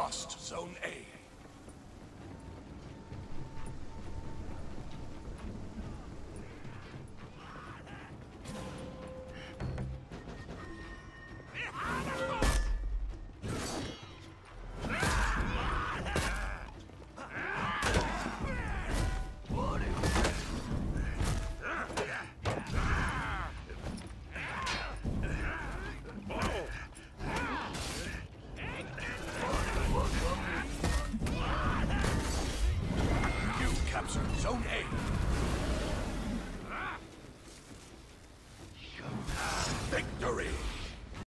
lost Zone A. Zone A.